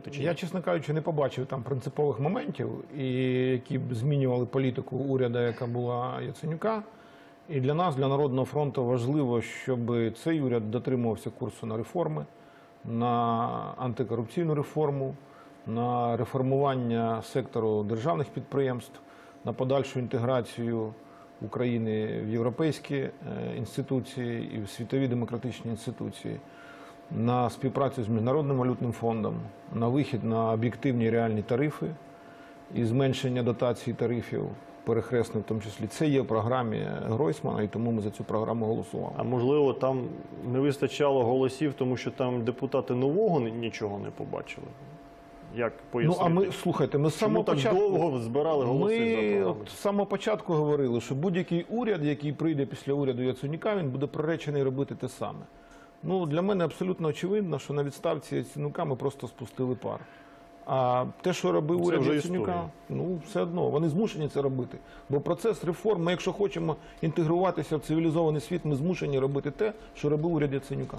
Чи? Я, чесно кажучи, не побачив там принципових моментів, і які б змінювали політику уряду, яка була Яценюка. І для нас, для Народного фронту, важливо, щоб цей уряд дотримувався курсу на реформи, на антикорупційну реформу, на реформування сектору державних підприємств, на подальшу інтеграцію України в європейські е, інституції і в світові демократичні інституції на співпрацю з Міжнародним валютним фондом, на вихід на об'єктивні реальні тарифи і зменшення дотацій тарифів, перехресно в тому числі. Це є в програмі Гройсмана, і тому ми за цю програму голосували. А можливо, там не вистачало голосів, тому що там депутати нового нічого не побачили. Як Ну а ми слухайте, ми з самого так початку довго збирали голоси за Ми програму? от з самого початку говорили, що будь-який уряд, який прийде після уряду Яценюка, він буде приречений робити те саме. Ну для мене абсолютно очевидно, що на відставці Яценюка ми просто спустили пар. А те, що робив Це уряд Яценюка, ну все одно вони змушені це робити. Бо процес реформ, ми, якщо хочемо інтегруватися в цивілізований світ, ми змушені робити те, що робив уряд Яценюка.